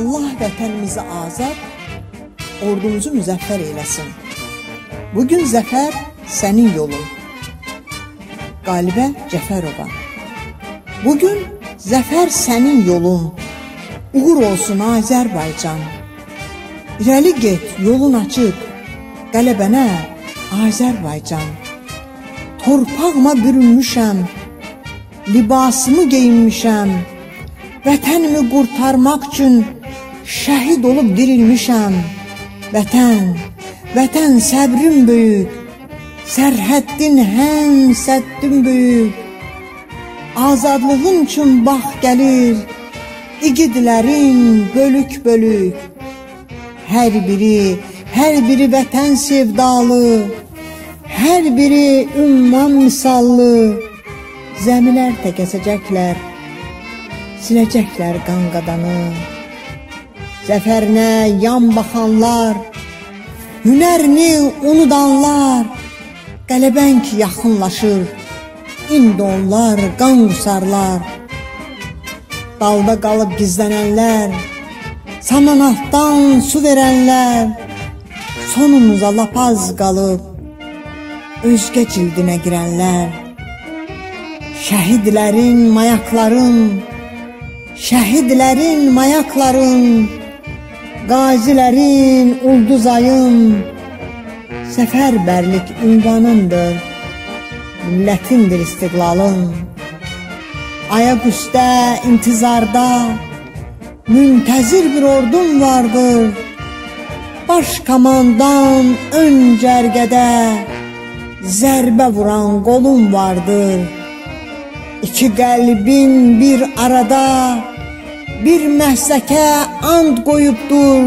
Allah vətənimizi azad, ordumuzu müzəffər eləsin. Bu gün zəfər sənin yolun. Qalibə Cəfərova. Bu gün zəfər sənin yolun. Uğur olsun Azərbaycan. İrəli get, yolun açıq. Qələbənə Azərbaycan. Torpağıma bürünmüşəm. Libasımı geyinmişəm. Vətənimi qurtarmaq üçün şəhid olub dirilmişəm. Vətən, vətən səbrim böyük. Sərhəddin həm səddin böyük. Azadlığın üçün bax gəlir. İgidlərin bölük-bölük. Hər biri, hər biri vətən sevdalı. Hər biri ümman misallı. Zəmilər təkəsəcəklər siləcəklər qan qadanı. Zəfərinə yan baxanlar, hünərini unudanlar, qələbən ki yaxınlaşır, indi onlar qan qusarlar. Dalda qalıb gizlənənlər, samanatdan su verənlər, sonumuza lapaz qalıb, özgə cildinə girənlər, şəhidlərin, mayakların, Şəhidlərin, mayakların, qazilərin, ulduzayın, səfərbərlik ünvanındır, millətindir istiqlalın. Ayaq üstə, intizarda, müntəzir bir ordun vardır, baş komandan ön cərgədə, zərbə vuran qolun vardır. İki qəlbin bir arada, bir məhsəkə and qoyubdur.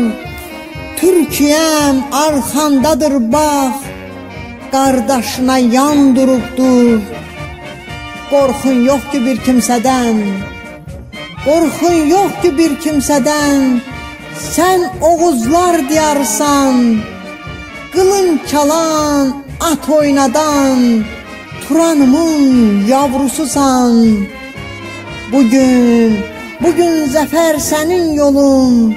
Türkiyəm arxandadır bax, qardaşına yan durubdur. Qorxun yox ki bir kimsədən, qorxun yox ki bir kimsədən, sən Oğuzlar diyarsan, qılın çalan, at oynadan, Turanımın yavrususan. Bugün Bugün zəfər sənin yolun.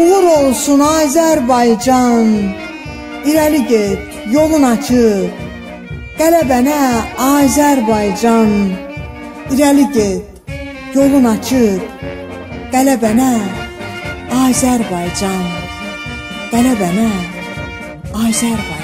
Uğur olsun Azərbaycan. İrəli get, yolun açıq. Qələbənə Azərbaycan. İrəli get, yolun açıq. Qələbənə Azərbaycan. Qələbənə Azərbaycan.